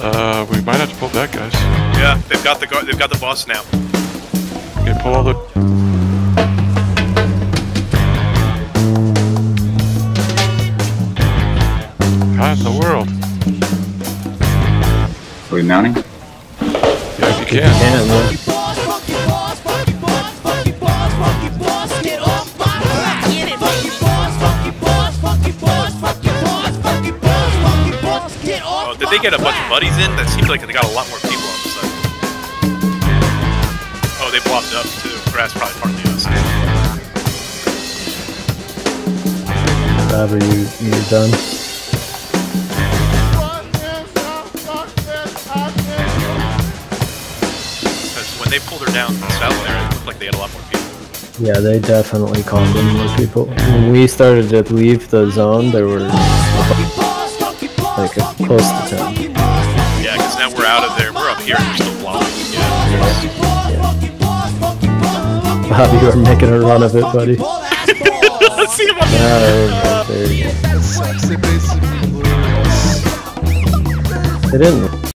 Uh, pull that, guys. Yeah, they've got the guard. They've got the boss now. Okay, pull all the. How in the world? Are we mounting? Yeah, if you can. Damn, yeah. Did they get a bunch of buddies in? That seems like they got a lot more people on the side. Oh, they blocked up too. Grass probably partly us. Whatever you you're done. Because when they pulled her down south there, it looked like they had a lot more people. Yeah, they definitely called in more people. When we started to leave the zone, there were like a, close to ten. Yeah, because now we're out of there. We're up here and we're still blocking. Yeah. Bobby, you are making a run of it, buddy. Let's see him on the Yeah, there you go. They didn't